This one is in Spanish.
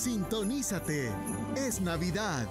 Sintonízate. Es Navidad.